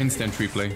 Instant replay.